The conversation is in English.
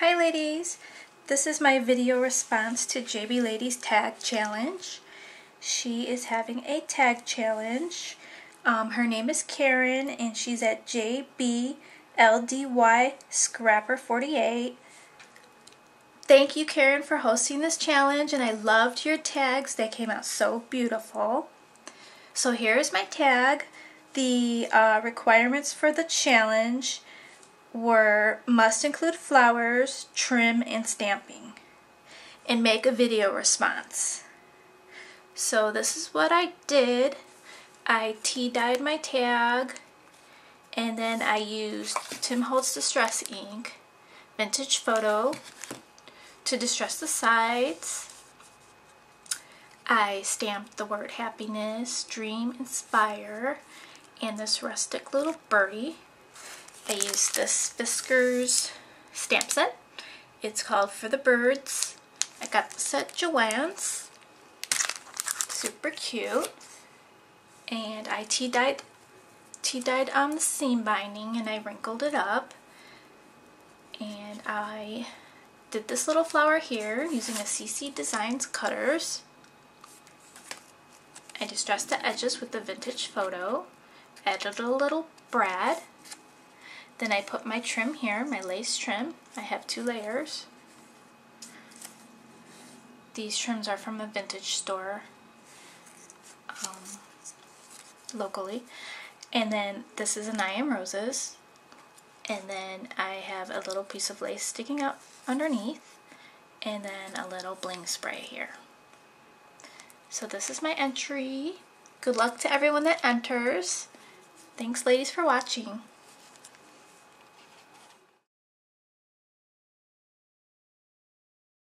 Hi ladies! This is my video response to JB Ladies Tag Challenge. She is having a tag challenge. Um, her name is Karen and she's at JBLDY Scrapper 48. Thank you Karen for hosting this challenge and I loved your tags. They came out so beautiful. So here's my tag. The uh, requirements for the challenge were must include flowers, trim, and stamping, and make a video response. So this is what I did. I tea-dyed my tag, and then I used Tim Holtz Distress ink, vintage photo, to distress the sides. I stamped the word happiness, dream, inspire, and this rustic little birdie I used this Fiskars stamp set. It's called For the Birds. I got this at Joann's. Super cute. And I tea-dyed tea-dyed on the seam binding and I wrinkled it up. And I did this little flower here using a CC Designs cutters. I distressed the edges with the vintage photo, added a little brad, then I put my trim here, my lace trim. I have two layers. These trims are from a vintage store um, locally. And then this is an I Am Roses. And then I have a little piece of lace sticking out underneath. And then a little bling spray here. So this is my entry. Good luck to everyone that enters. Thanks ladies for watching.